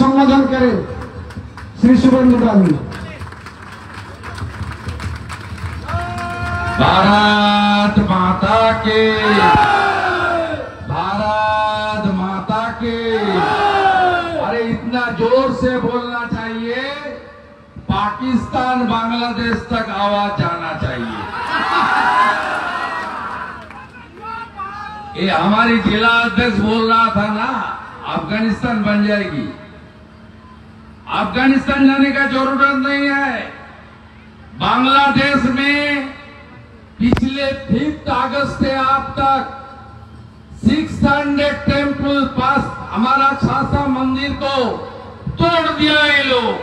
संबोधन करें। श्री सुबेंद्र गांधी। भारत माता के। भारत माता के। अरे, इतना ज़ोर से बोलना चाहिए। पाकिस्तान बांग्लादेश तक आवाज़ जाना चाहिए। ये हमारी जिला अध्यक्ष बोल रहा था ना, अफ़गानिस्तान बन जाएगी। अफ़गानिस्तान जाने का ज़रूरत नहीं है। बांग्लादेश में पिछले फिफ्थ अगस्त से आप तक 600 टेंपल पास हमारा शास्त्रा मंदिर को तोड़ दिया ये लोग,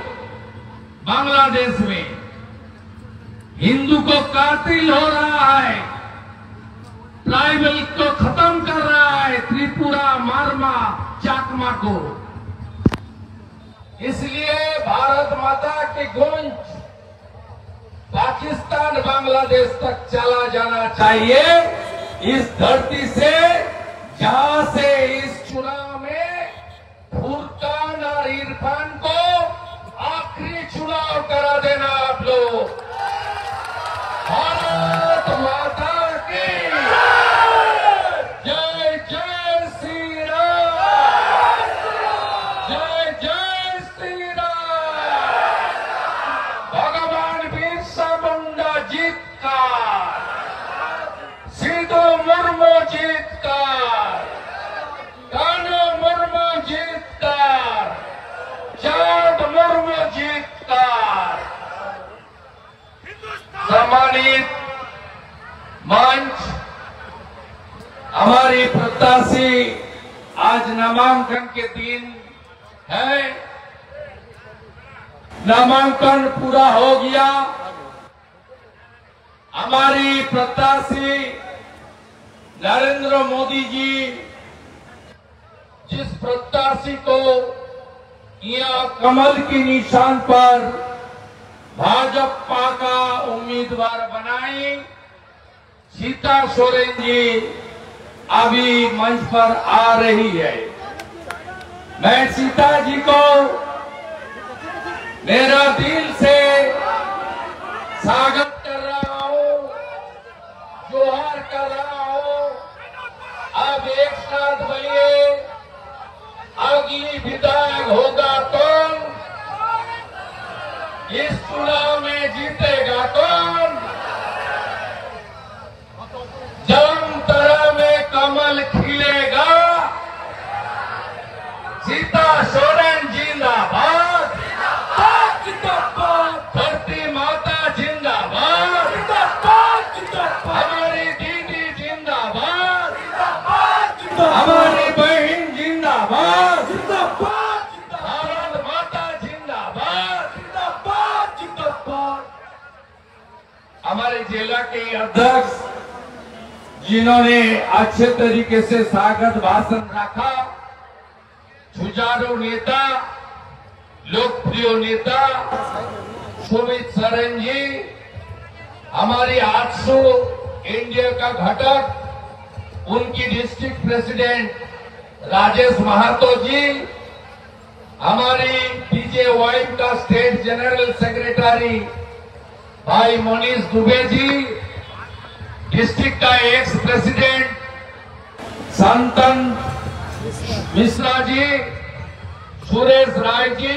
बांग्लादेश में। हिंदू को कातिल हो रहा है, ट्राइबल को खत्म कर रहा है, त्रिपुरा, मारमा, चाकमा को। इसलिए गूंज, पाकिस्तान बांग्लादेश तक चला जाना चाहिए। इस धरती से, जहाँ से इस चुनाव में फुरकान और इरफान को आखिरी चुनाव करा देना आप लोग। भारत हमारी प्रत्याशी आज नामांकन के दिन है। नामांकन पूरा हो गया। हमारी प्रत्याशी नरेंद्र मोदी जी, जिस प्रत्याशी को यहाँ कमल की निशान पर भाजपा का उम्मीदवार बनाई, सीता सोरेन जी अभी मंच पर आ रही है। मैं सीता जी को मेरा दिल से स्वागत कर रहा हूँ। जोहार कर रहा हूँ। अब एक साथ बोलिए अगली विधायक होगा कौन? इस चुनाव में जीतेगा अध्यक्ष जिन्होंने अच्छे तरीके से स्वागत भाषण रखा। जुझारू नेता, लोकप्रिय नेता, सुमित सरन जी, हमारी आठसू इंडिया का घटक, उनकी डिस्ट्रिक्ट प्रेसिडेंट राजेश महातो जी, हमारी डीजे वाइफ का स्टेट जनरल सेक्रेटरी भाई मोनीश दुबे जी डिस्ट्रिक्ट का एक्स प्रेसिडेंट संतन मिश्रा जी सुरेश राय जी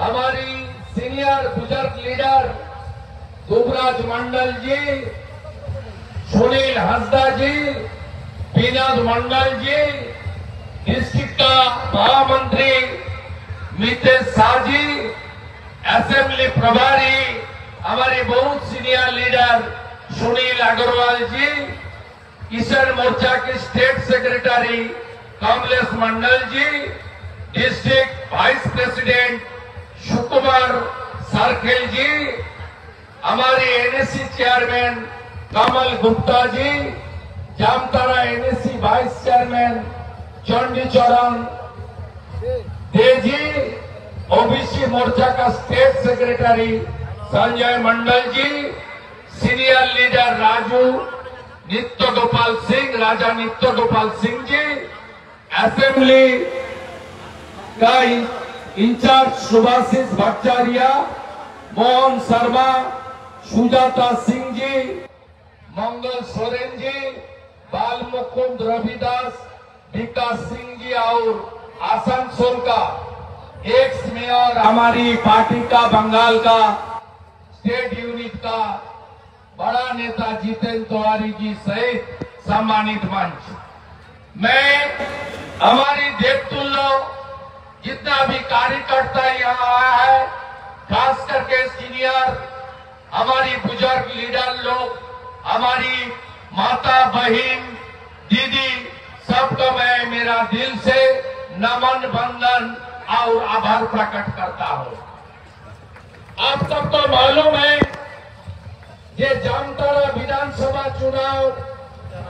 हमारी सीनियर बुज़ुर्ग लीडर दुबराज मंडल जी सुनील हंसदा जी विनोद मंडल जी डिस्ट्रिक्ट का महामंत्री मितेश शाह जी असेंबली प्रभारी हमारे बहुत सीनियर लीडर सुनील अग्रवाल जी किसान मोर्चा के state secretary Kamlesh Mandal ji district vice president Sukumar Sarkhel ji, हमारे NSC chairman Kamal Gupta ji Jamtara NSC vice chairman Chandi Chaurang De ji, OBC Morcha का state secretary Sanjay Mandal ji senior leader Raju Nitya Gopal Singh राजा नित्य Gopal Singh ji assembly का in, incharge Subhashish Bhattacharya Mohan Sharma Sujata Singh ji Mangal Soren ji Bal Mukund Ravidas विकास सिंह जी और आसनसोल का x mayor हमारी party का बंगाल का state unit का बड़ा नेता जितेंद्र तिवारी जी सहित सम्मानित मंच। मैं, हमारी देवतुल्लो जितना भी कार्यकर्ता यहाँ आया है, खास करके सीनियर, हमारी बुज़ुर्ग लीडर लोग, हमारी माता बहन, दीदी, सबको मैं मेरा दिल से नमन बंदन और आभार प्रकट करता हूँ। आप सबको मालूम है ये जामताड़ा विधानसभा चुनाव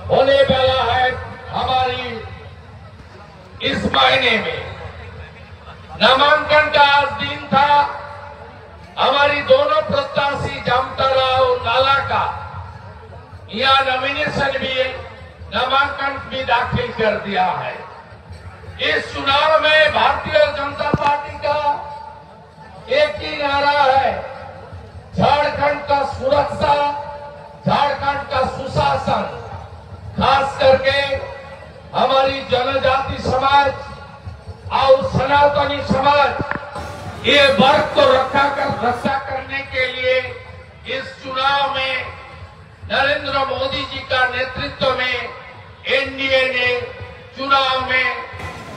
होने वाला है हमारी इस महीने में। नामांकन का आज दिन था। हमारी दोनों प्रत्याशी जामताड़ा और नाला का, यहाँ नॉमिनेशन भी नामांकन भी दाखिल कर दिया है। इस चुनाव में भारतीय जनता पार्टी का एक ही नारा है। झारखंड का सुरक्षा, झारखंड का सुशासन, खास करके हमारी जनजाति समाज और सनातनी समाज, ये वर्ग को रखा कर, रक्षा करने के लिए इस चुनाव में नरेंद्र मोदी जी का नेतृत्व में एनडीए ने चुनाव में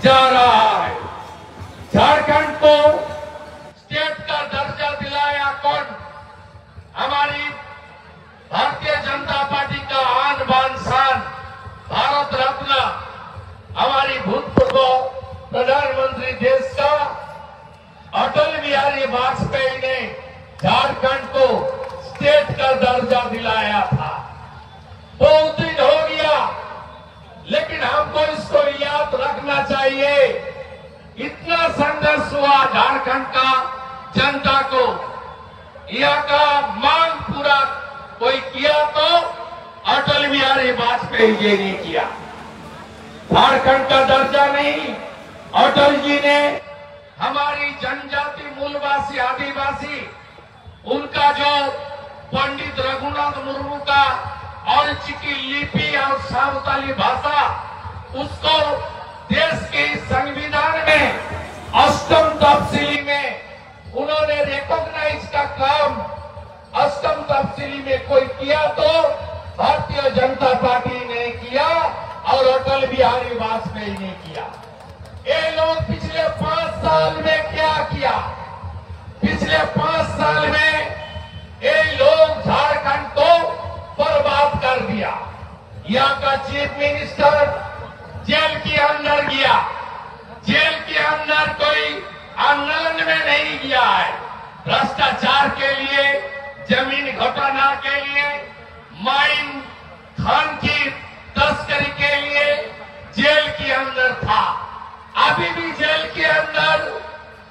जा रहा है। झारखंड को हमारी भारतीय जनता पार्टी का आन बान शान भारत रत्न हमारी भूतपूर्व प्रधानमंत्री देश का अटल बिहारी वाजपेयी ने झारखंड को स्टेट का दर्जा दिलाया था। बहुत दिन हो गया, लेकिन हमको इसको याद रखना चाहिए। इतना संघर्ष हुआ झारखंड का जनता को। यहाँ का मांग पूरा कोई किया तो अटल बिहारी वाजपेयी जी ने किया। झारखंड का दर्जा नहीं, अटल जी ने हमारी जनजाति मूलवासी, आदिवासी, उनका जो पंडित रघुनाथ मुर्मू का और चिकी लिपि और सावताली भाषा, उसको देश के संविधान में अष्टम तफसीली रिकॉग्नाइज का काम अष्टम तफसीली में कोई किया तो भारतीय जनता पार्टी ने किया और अटल बिहारी वाजपेयी ने किया ये लोग पिछले पाँच साल में क्या किया पिछले पाँच साल में ये लोग झारखंड को बर्बाद कर दिया यहाँ का चीफ मिनिस्टर जेल के अंदर गया जेल के अंदर कोई आंदोलन में नहीं गया है भ्रष्टाचार के लिए, ज़मीन घोटाला के लिए, माइन खान की तस्करी के लिए जेल के अंदर था। अभी भी जेल के अंदर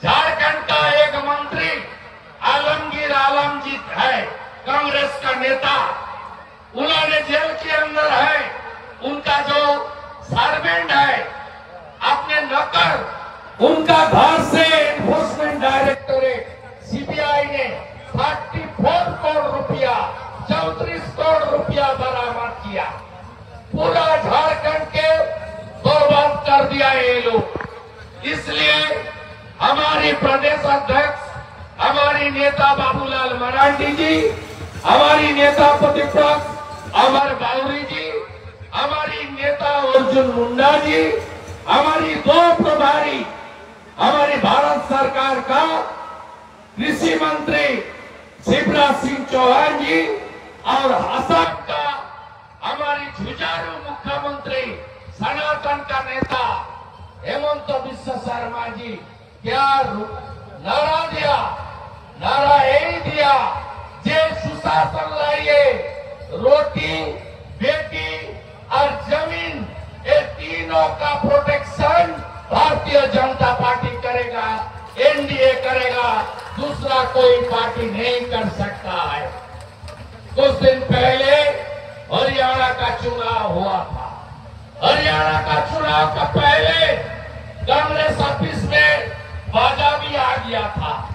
झारखंड का एक मंत्री आलमगीर आलमजीत है कांग्रेस का नेता उन्होंने जेल के अंदर है उनका जो सर्वेंट है अपने नौकर उनका घर से एनफोर्समेंट डायरेक्टोरेट सीबीआई ने 34 करोड़ रुपया चौतीस करोड़ रुपया बरामद किया पूरा झारखंड के बर्बाद कर दिया ये लोग इसलिए हमारी प्रदेश अध्यक्ष हमारी नेता बाबूलाल मरांडी जी हमारी नेता प्रतिपक्ष अमर बाउरी जी हमारी नेता अर्जुन मुंडा जी हमारी दो प्रभारी हमारी भारत सरकार का कृषि मंत्री शिवराज सिंह चौहान जी और असम का हमारी जुझारू मुख्यमंत्री सनातन का नेता शर्मा जी क्या नारा दिया, नारा यही दिया, जे सुशासन लाइए, रोटी, बेटी और ज़मीन, ये तीनों का प्रोटेक्शन भारतीय जनता पार्टी करेगा, एनडीए करेगा, दूसरा कोई पार्टी नहीं कर सकता है। कुछ दिन पहले हरियाणा का चुनाव हुआ था। हरियाणा का चुनाव का पहले कांग्रेस ऑफ़िस में वादा भी आ गया था।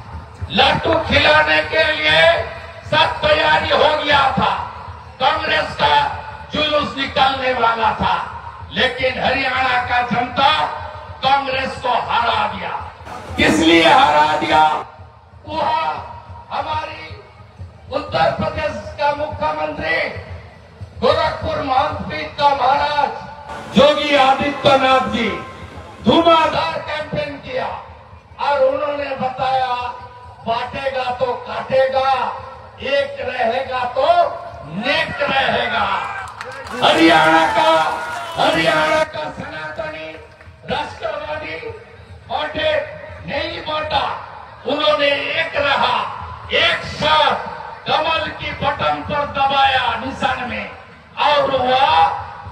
लड्डू खिलाने के लिए सब तैयारी हो गया था। कांग्रेस का जुलूस निकलने वाला था। लेकिन हरियाणा का जनता कांग्रेस को हरा दिया। इसलिए हरा दिया? वह हमारी उत्तर प्रदेश का मुख्यमंत्री गोरखपुर महंतपीठ का महाराज योगी आदित्यनाथ जी। धुआंधार कैंपेन किया। और उन्होंने बताया, बांटेगा तो काटेगा, एक रहेगा तो नेक रहेगा। हरियाणा का हरियाणा का सनातनी, राष्ट्रवादी बांटे, नहीं बांटा, उन्होंने एक रहा। एक साथ कमल की बटन पर दबाया निशान में, और वह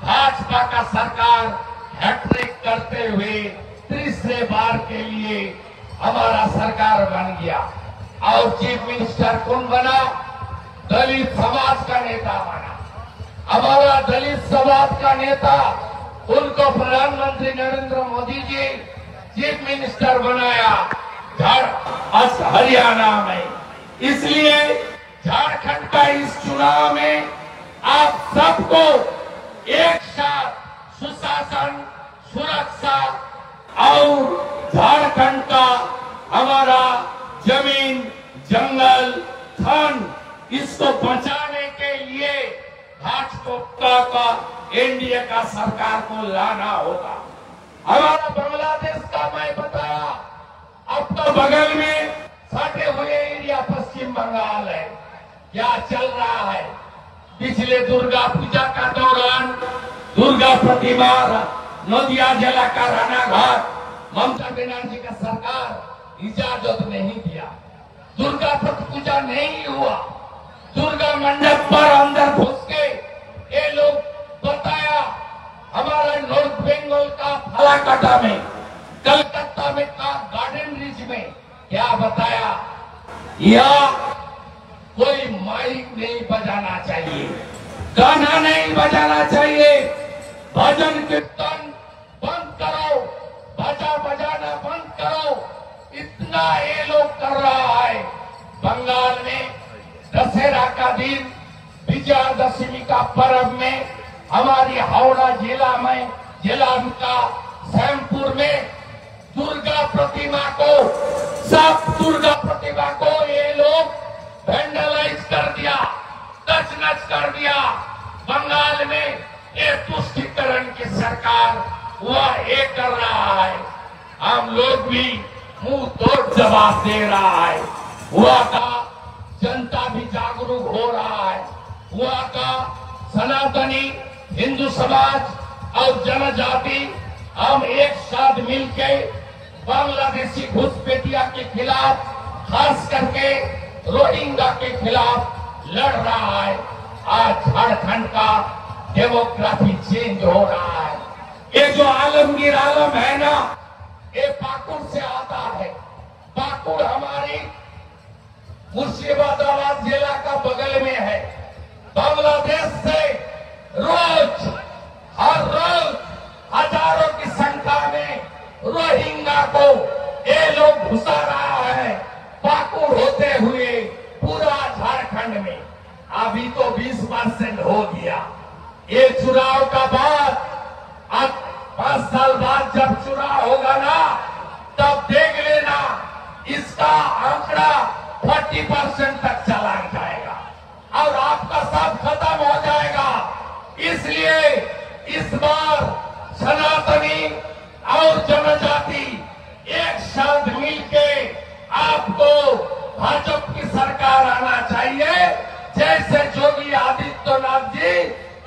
भाजपा का सरकार, हैट्रिक। करते हुए तीसरे बार के लिए हमारा सरकार बन गया। और चीफ मिनिस्टर कौन बना? दलित समाज का नेता बना। हमारा दलित समाज का नेता, उनको प्रधानमंत्री नरेंद्र मोदी जी, चीफ मिनिस्टर बनाया। अस हरियाणा में। इसलिए झारखंड का इस चुनाव में आप सबको एक साथ सुशासन सुरक्षा और झारखंड का हमारा ज़मीन, जंगल, धन, इसको बचाने के लिए भाजपा का, एनडीए का सरकार को लाना होगा। हमारा बांग्लादेश का मैं बताया, अब तो बगल में सटे हुए एरिया पश्चिम बंगाल है। क्या चल रहा है? पिछले दुर्गा पूजा का दौरान दुर्गा प्रतिमा नदिया जिला का रानाघाट ममता बनर्जी का सरकार इजाज़त नहीं दिया। दुर्गा पथ पूजा नहीं हुआ। दुर्गा मंडप पर अंदर घुस के ये लोग बताया, हमारा नॉर्थ बंगाल का फलाकाटा में, कलकत्ता में का गार्डन रिज में क्या बताया? यह कोई माइक नहीं बजाना चाहिए, गाना नहीं बजाना चाहिए, भजन कीर्तन बंद करो भजा बजाना बंद करो इतना ये लोग कर रहा है। बंगाल में दशहरा का दिन विजयादशमी का पर्व में, हमारी हावड़ा जिला में, जिला का सैमपुर में, दुर्गा प्रतिमा को सब दुर्गा प्रतिमा को ये लोग वेंडलाइज कर दिया टच नच कर दिया। बंगाल में ये तुष्टिकरण की सरकार, वह ये कर रहा है। हम लोग भी मुँह तोड़ जवाब दे रहा है। हुआ का जनता भी जागरूक हो रहा है। हुआ का सनातनी हिंदू समाज और जनजाति हम एक साथ मिलके बांग्लादेशी घुसपैठिया के खिलाफ, खास करके रोहिंगा के खिलाफ लड़ रहा है। आज झारखंड का डेमोग्राफी चेंज हो रहा है। ये जो आलमगीर आलम है ना, ये पाकुड़ से आता पाकुड़ हमारी मुर्शिदाबाद जिला का बगल में है। बांग्लादेश से रोज, हर रोज हज़ारों की संख्या में रोहिंगा को ये लोग घुसा रहा है पाकुड़ होते हुए पूरा झारखंड में। अभी तो 20 परसेंट हो गया। ये चुनाव का बाद, अब पाँच साल बाद जब चुनाव होगा ना, तब देख लेना। इसका आंकड़ा 40 परसेंट तक चला जाएगा। और आपका सब खत्म हो जाएगा। इसलिए इस बार सनातनी और जनजाति एक साथ मिलके आपको भाजपा की सरकार आना चाहिए। जैसे योगी आदित्यनाथ जी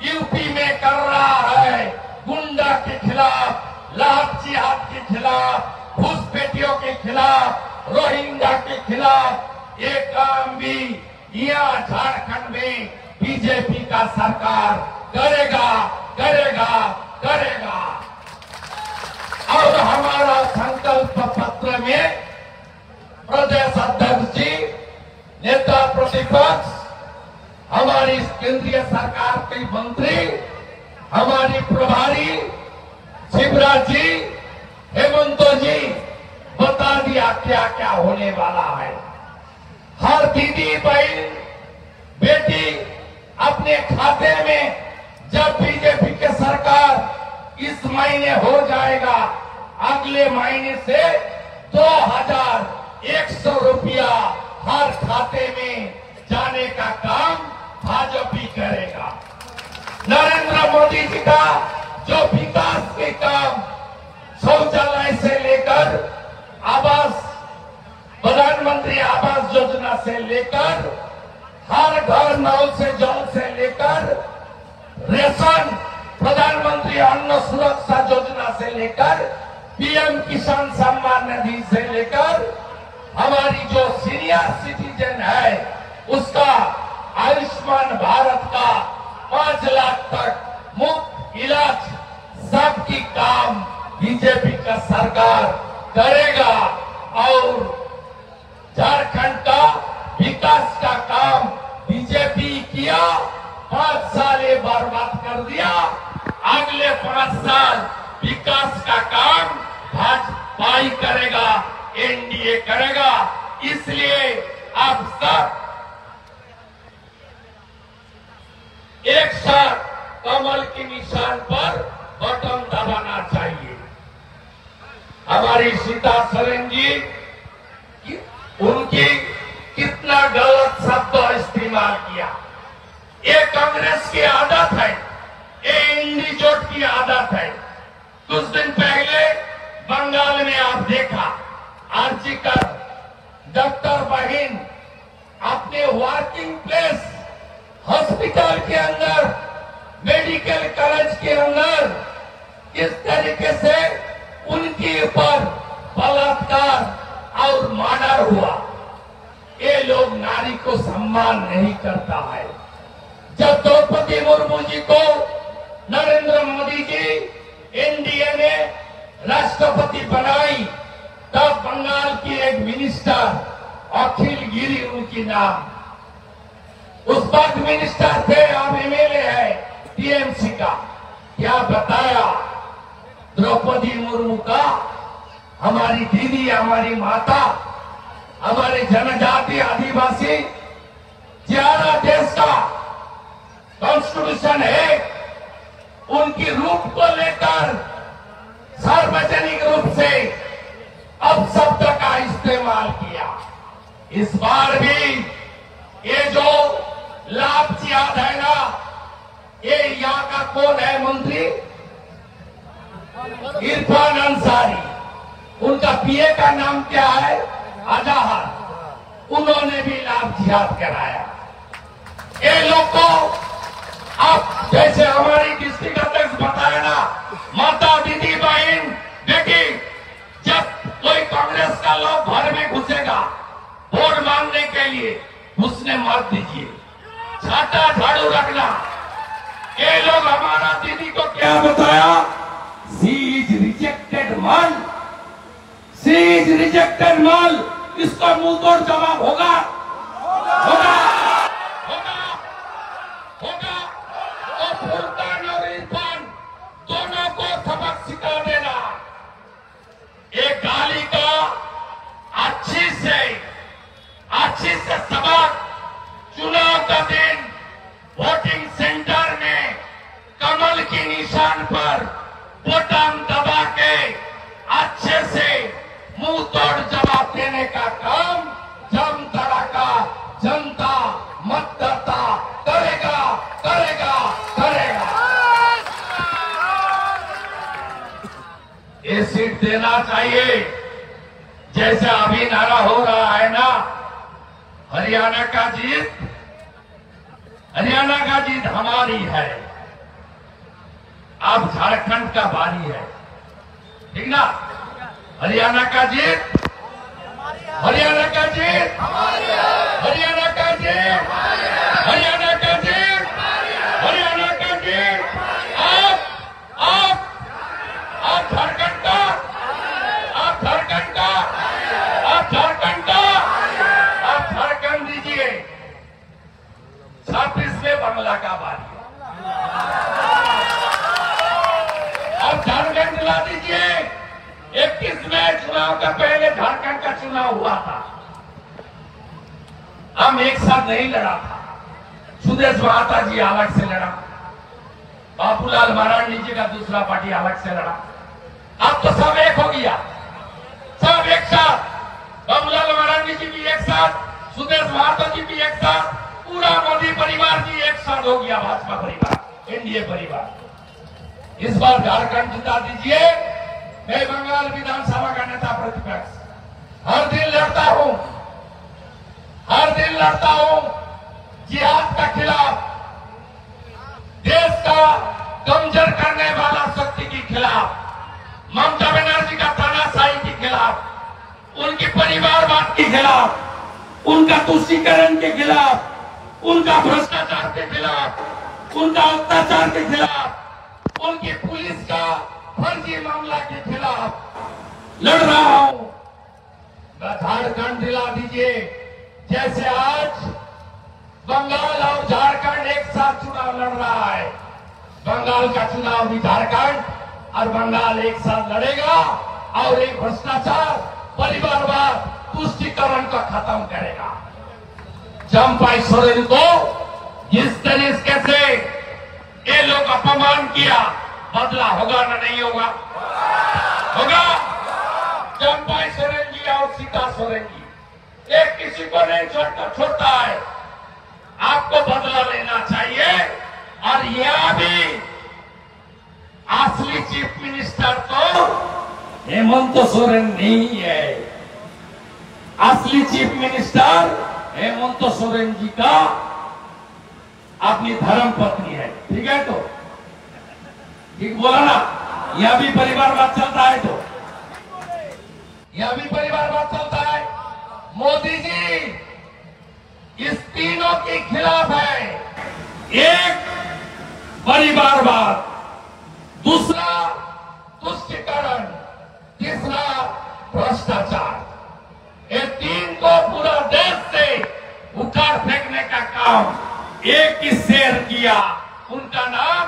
यूपी में कर रहा है, गुंडा के खिलाफ लाठी हाथ के खिलाफ घुसपेटियों के खिलाफ रोहिंगा के खिलाफ ये काम भी यहाँ झारखंड में बीजेपी का सरकार करेगा करेगा करेगा। और हमारा संकल्प पत्र में प्रदेश अध्यक्ष जी, नेता प्रतिपक्ष, हमारी केंद्रीय सरकार के मंत्री, हमारी प्रभारी, शिवराज जी, हेमंत जी बता दिया क्या क्या होने वाला है। हर दीदी बहन, बेटी अपने खाते में जब बीजेपी के सरकार इस महीने हो जाएगा, अगले महीने से दो हज़ार एक सौ रुपया हर खाते में जाने का काम भाजपा करेगा। नरेंद्र मोदी जी का जो विकास के काम शौचालय से लेकर आवास, प्रधानमंत्री आवास योजना से लेकर, हर घर नल से जल से लेकर, रेशन, प्रधानमंत्री अन्न सुरक्षा योजना से लेकर, पीएम किसान सम्मान निधि से लेकर, हमारी जो सीनियर सिटीजन है, उसका आयुष्मान भारत का पाँच लाख तक मुफ़्त इलाज, सबकी काम बीजेपी का सरकार करेगा और झारखंड का विकास का काम बीजेपी किया, पाँच साल ये बर्बाद कर दिया। अगले पाँच साल विकास का काम भाजपा ही करेगा, एनडीए करेगा। इसलिए आप सब एक साथ कमल के निशान पर बटन दबाना चाहिए। हमारी सीता सरन जी कि- उनकी कितना गलत शब्द इस्तेमाल किया। ये कांग्रेस की आदत है, ये इंडिजोट की आदत है। कुछ दिन पहले बंगाल में आप देखा आर्जिकर डॉक्टर बहिन अपने वर्किंग प्लेस हॉस्पिटल के अंदर मेडिकल कॉलेज के अंदर, किस तरीके से उनके ऊपर बलात्कार और मर्डर हुआ। ये लोग नारी को सम्मान नहीं करता है। जब द्रौपदी मुर्मू जी को नरेंद्र मोदी जी, एनडीए ने राष्ट्रपति बनाई, तब बंगाल की एक मिनिस्टर, अखिल गिरी उनकी नाम। उस वक्त मिनिस्टर थे, अब एमएलए है, टीएमसी का। क्या बताया? द्रौपदी मुर्मू का, हमारी दीदी, हमारी माता, हमारे जनजाति आदिवासी ज़्यादा देश का कॉन्स्टिट्यूशन है। उनकी रूप को लेकर सार्वजनिक रूप से अब शब्द का इस्तेमाल किया। इस बार भी ये जो लाभ याद है ना, ये यहाँ का कौन है मंत्री? इरफान अंसारी, उनका पीए का नाम क्या है? अजहर। उन्होंने भी लाभ जिहाद कराया। ये लोग को आप जैसे हमारी डिस्ट्रिक्ट अध्यक्ष बताया ना, माता दीदी बहन बेटी जब कोई कांग्रेस का लोग घर में घुसेगा, वोट मांगने के लिए घुसने मत दीजिए। छाता झाड़ू रखना। ये लोग, हमारा दीदी को क्या बताया? सी इज़ रिजेक्टेड माल सी इज़ रिजेक्टेड माल इसका मुँह तोड़ जवाब होगा। होगा। होगा। होगा। और फुलतान और इरफान दोनों को सबक सिखा देना एक गाली का अच्छी से अच्छी से सबक चुनाव का दिन वोटिंग सेंटर में कमल के निशान पर बटन दबा के अच्छे से मुँह तोड़ जवाब देने का काम जनता का, जनता मतदाता करेगा करेगा करेगा। ये सीट देना चाहिए। जैसे अभी नारा हो रहा है ना, हरियाणा का जीत, हरियाणा का जीत हमारी है। अब झारखंड का बारी है। ठीक ना? हरियाणा का जीत। हरियाणा का जीत। हरियाणा का जीत। हरियाणा का जीत। हरियाणा का जीत। आप आप आप झारखंड का? आप झारखंड का? आप झारखंड का? आप झारखंड दीजिए। छब्बीसवें बंगला का बारी आप झारखंड दिला दीजिए, इक्कीस में चुनाव का पहले झारखंड का चुनाव हुआ था। हम एक साथ नहीं लड़ा था। सुदेश महाता जी अलग से लड़ा। बाबूलाल महाराणी जी का दूसरा पार्टी अलग से लड़ा। अब तो सब एक हो गया। सब एक साथ। बाबूलाल महाराणी जी भी एक साथ, सुदेश महातो जी भी एक साथ, पूरा मोदी परिवार भी एक साथ हो गया, भाजपा परिवार, एनडीए परिवार। इस बार झारखंड जिता दीजिए। मैं बंगाल विधानसभा का नेता प्रतिपक्ष। हर दिन लड़ता हूँ। हर दिन लड़ता हूँ। जिहाद का खिलाफ, देश का कमज़ोर करने वाला शक्ति के खिलाफ, ममता बनर्जी का तानाशाही के खिलाफ, उनकी परिवारवाद के खिलाफ, उनका तुष्टीकरण के खिलाफ, उनका भ्रष्टाचार के खिलाफ, उनका अत्याचार के खिलाफ मामला के खिलाफ लड़ रहा हूँ। झारखंड दिला दीजिए। जैसे आज बंगाल और झारखंड एक साथ चुनाव लड़ रहा है। बंगाल का चुनाव भी झारखंड और बंगाल एक साथ लड़ेगा और एक भ्रष्टाचार, परिवारवाद तुष्टिकरण का खत्म करेगा। चंपाई सोरेन को जिस तरीके से ये लोग अपमान किया? बदला होगा ना नहीं होगा? होगा। चंपाई सोरेन जी और सीता सोरेन जी, एक किसी को नहीं छोड़ता छोड़ता है, आपको बदला लेना चाहिए। और यह भी असली चीफ मिनिस्टर तो हेमंत सोरेन नहीं है। असली चीफ मिनिस्टर हेमंत सोरेन जी का अपनी धर्म पत्नी है। ठीक है तो? ठीक बोला ना? यह भी परिवारवाद चलता है तो। यह भी परिवारवाद चलता है। मोदी जी, इस तीनों के खिलाफ है। एक परिवारवाद दूसरा तुष्टिकरण, तीसरा भ्रष्टाचार। ये तीन को पूरा देश से उखाड़ फेंकने का काम एक ही शेर किया। उनका नाम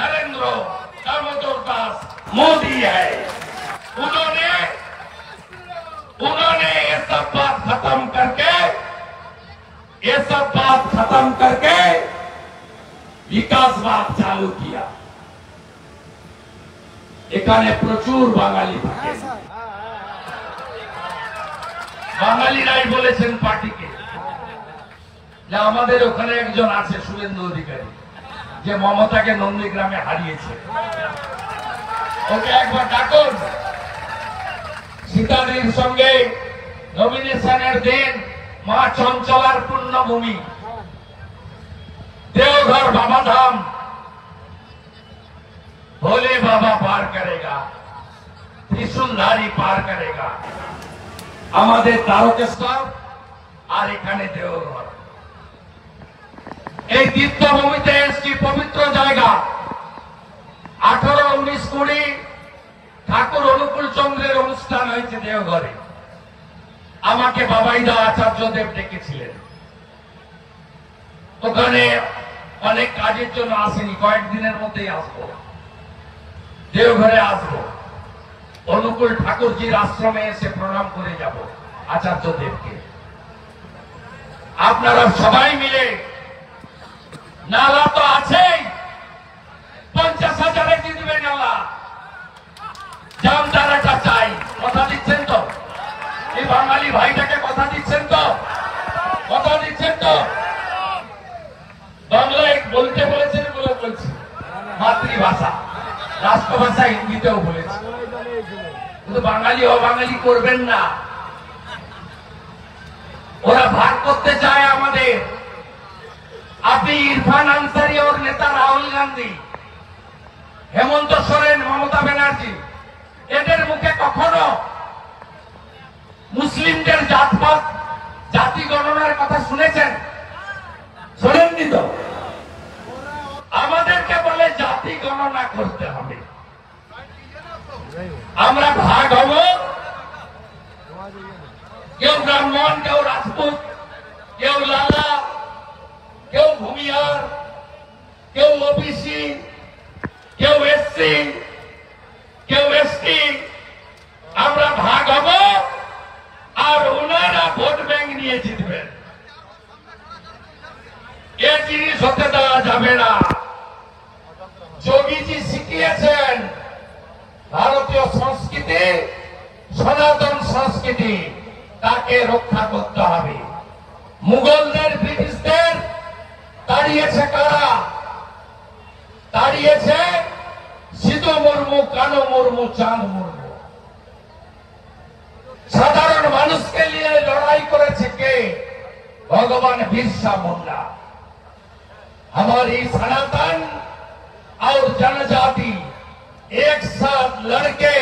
नरेंद्र। दामोदर दास मोदी है उन्होंने उन्होंने ये सब बात खत्म करके ये सब बात खत्म करके विकासवाद चालू किया এখানে প্রচুর বাঙালি থাকে বাঙালিরাই বলেছেন পার্টিকে যে আমাদের ওখানে একজন আছে শুভেন্দু অধিকারী যে মমতাকে নন্দীগ্রামে হারিয়েছে ওকে একবার ডাকুন সীতাদির সঙ্গে নমিনেশনের দিন মা চঞ্চলার পুণ্যভূমি देवघर बाबा धाम भोले बाबा पार करेगा ত্রিশুলধারী পার করেগা আমাদের তারকেশ্বর আর এখানে দেওঘর এই তীর্থভূমিতে এসছি পবিত্র জায়গা। আঠারো, উনিশ, কুড়ি, ঠাকুর অনুকূল চন্দ্রের অনুষ্ঠান হয়েছে দেওঘরে। আমাকে বাবাইদা আচার্যদেব ডেকেছিলেন। ওখানে অনেক কাজের জন্য আসেনি, কয়েকদিনের মধ্যেই আসব। দেওঘরে আসব। অনুকূল ঠাকুরজির আশ্রমে এসে প্রণাম করে যাব আচার্য দেবকে। আপনারা সবাই মিলে নালা তো আছেই। পঞ্চাশ হাজারে জিতবে নালা। জামদারাটা চাই। কথা দিচ্ছেন তো? এই বাঙালি ভাইটাকে কথা দিচ্ছেন তো? কথা দিচ্ছেন তো? বাংলায় বলতে বলেছেন বলে বলছি। মাতৃভাষা। রাষ্ট্রভাষা হিন্দিতেও বলেছি। কিন্তু বাঙালি, অবাঙালি করবেন না। ওরা ভাগ করতে চায় আমাদের। আপনি ইরফান আনসারি ওর নেতা রাহুল গান্ধী হেমন্ত সোরেন মমতা ব্যানার্জি এদের মুখে কখনো মুসলিমদের জাতপাত জাতি গণনার কথা শুনেছেন? শোনেননি তো। আমাদেরকে বলে জাতি গণনা করতে হবে। আমরা ভাগ হব। কেউ ব্রাহ্মণ কেউ রাজপুত কেউ লালা কেউ ভূমিহার কেউ ওবিসি এসসি কেউ এসটি আমরা ভাগ হব আর নিয়ে জিতবেন। এ জিনিস হতে দেওয়া যাবে না। যোগীজি শিখিয়েছেন, ভারতীয় সংস্কৃতি সনাতন সংস্কৃতি, তাকে রক্ষা করতে হবে। মুঘলদের ব্রিটিশদের তাড়িয়েছে কারা? মুর্মু কানু মুর্মু চাঁদ মুর্মু সাধারণ মানুষকে নিয়ে লড়াই করেছে কে भगवान बिरसा मुंडा हमारी सनातन और जनजाति एक साथ लड़के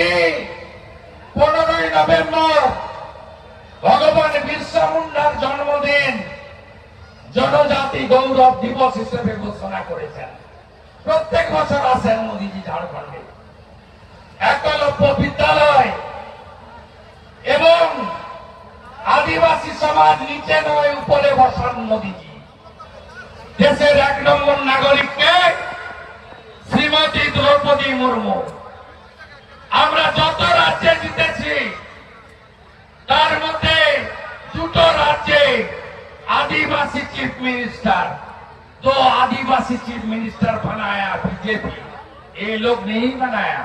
আজকে পনেরোই নভেম্বর ভগবান বিরসা মুন্ডার জন্মদিন জনজাতি গৌরব দিবস হিসেবে ঘোষণা করেছেন। প্রত্যেক বছর আসেন মোদীজি ঝাড়খণ্ডে। একলব্য বিদ্যালয় এবং আদিবাসী সমাজ নিচে নয়, উপরে বসান মোদীজি। দেশের এক নম্বর নাগরিককে শ্রীমতী দ্রৌপদী মুর্মু আমরা যত রাজ্যে জিতেছি তার মধ্যে দুটো রাজ্যে आदिवासी चीफ मिनिस्टर तो आदिवासी चीफ मिनिस्टर बनाया बीजेपी ये लोग नहीं बनाया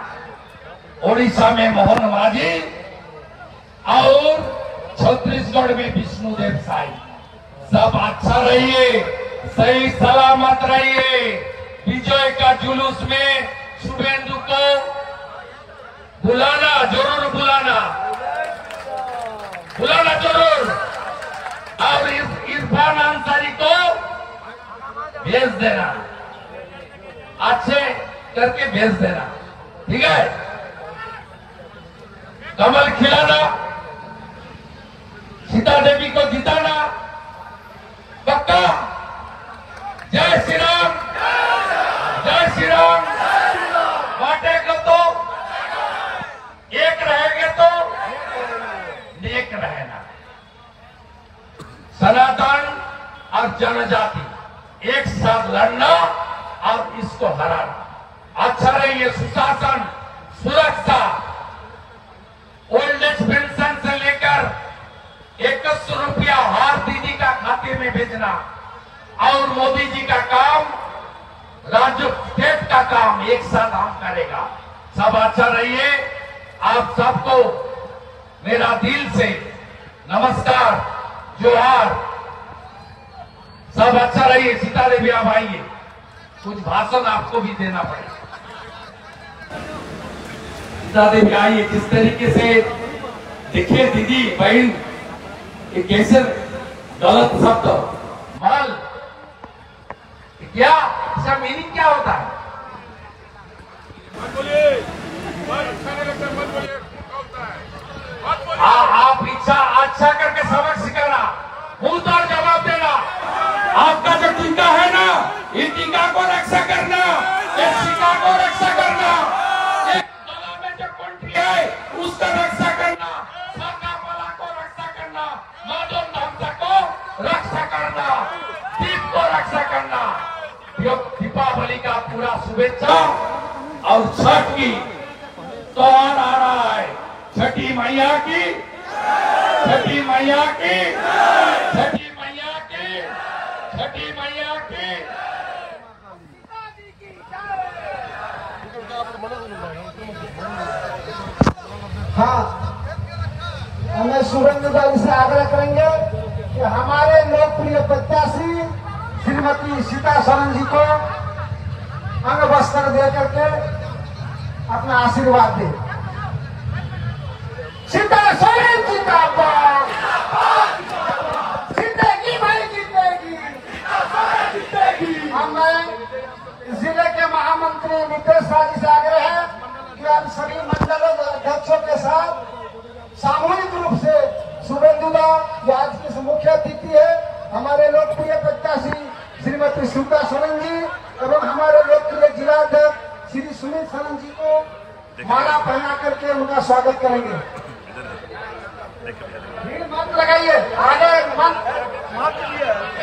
ओडिशा में मोहन माझी और छत्तीसगढ़ में विष्णुदेव साई सब अच्छा रहिए सही सलामत रहिए विजय का जुलूस में शुभेंदु को बुलाना, ज़रूर बुलाना। बुलाना ज़रूर। और इर- इरफान अंसारी को भेज देना। अच्छे करके भेज देना। ठीक है? कमल खिलाना। सीता देवी को जिताना। पक्का? जय श्री राम। जय श्री राम बांटेगा तो एक रहेंगे तो नेक रहना। सनातन और जनजाति, एक साथ लड़ना और इसको हराना। अच्छा रहिए सुशासन, सुरक्षा। ओल्ड एज पेंशन से लेकर इक्कीस रुपया हर दीदी का खाते में भेजना। और मोदी जी का काम, राज्य स्टेट का काम एक साथ हम करेगा। सब अच्छा रहिए। आप सबको मेरा दिल से नमस्कार, जोहार। सब अच्छा रहिए सीता देवी आप आइए। कुछ भाषण आपको भी देना पड़ेगा। सीता देवी आइए, किस तरीके से देखिए दीदी, बहन, ये कैसे गलत शब्द? मल, क्या इसका मीनिंग क्या होता है? आप इच्छा अच्छा करके सबक सिखाना मुँह तोड़ जवाब देना आपका जो टीका है ना इस टीका को रक्षा करना इस टीका को रक्षा करना एक गला में जो कंठी है उसका रक्षा करना साका बला को रक्षा करना माधव नामता को रक्षा करना दीप को रक्षा करना यो दीपावली का पूरा शुभेच्छा और छठ की त्योहार आ रहा है छठी मैया की छठी मैया की छठी मैया की छठी मैया की हाँ हमें सुरेंद्र बाबू से आग्रह करेंगे कि हमारे लोकप्रिय प्रत्याशी श्रीमती सीता सरन जी को अंग वस्त्र दे करके अपना आशीर्वाद दे सीता सरन जिंदाबाद जीतेगी भाई जीतेगी हम मैं ज़िले के महामंत्री नितेश राज जी से आग्रह है कि हम सभी मंडलों के के साथ सामूहिक रूप से जो आज की मुख्य अतिथि है हमारे लोकप्रिय प्रत्याशी श्रीमती सुधा सोरेन जी एवं हमारे लोकप्रिय जिला अध्यक्ष श्री सुनील सोरेन जी को माला पहना करके उनका स्वागत करेंगे। भीड़ मत लगाइए आगे मत। है